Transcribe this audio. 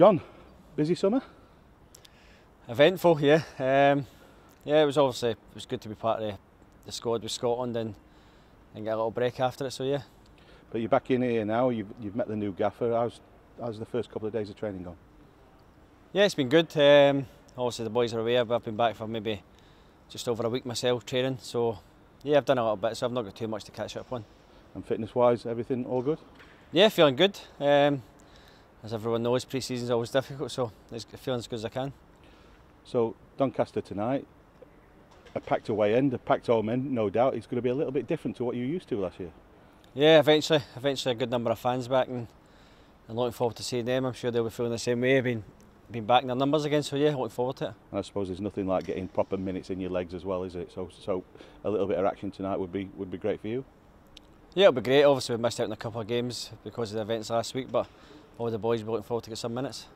John, busy summer? Eventful, yeah. Um, yeah, it was obviously it was good to be part of the, the squad with Scotland and and get a little break after it. So yeah. But you're back in here now. You've, you've met the new gaffer. How's how's the first couple of days of training gone? Yeah, it's been good. Um, obviously the boys are away, but I've been back for maybe just over a week myself training. So yeah, I've done a little bit, so I've not got too much to catch up on. And fitness-wise, everything all good? Yeah, feeling good. Um, as everyone knows, pre-season's always difficult, so it's feeling as good as I can. So Doncaster tonight, a packed away end, a packed home end, no doubt. It's going to be a little bit different to what you used to last year. Yeah, eventually, eventually a good number of fans back, and, and looking forward to seeing them. I'm sure they'll be feeling the same way, being been backing their numbers again. So yeah, looking forward to it. And I suppose there's nothing like getting proper minutes in your legs as well, is it? So so a little bit of action tonight would be would be great for you. Yeah, it'll be great. Obviously, we missed out on a couple of games because of the events last week, but all the boys be looking forward to get some minutes.